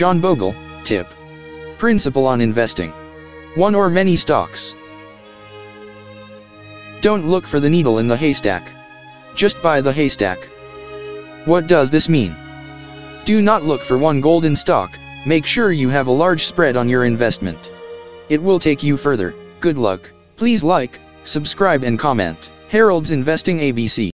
John Bogle, tip. Principle on investing. One or many stocks. Don't look for the needle in the haystack. Just buy the haystack. What does this mean? Do not look for one golden stock, make sure you have a large spread on your investment. It will take you further, good luck. Please like, subscribe and comment. Harold's Investing ABC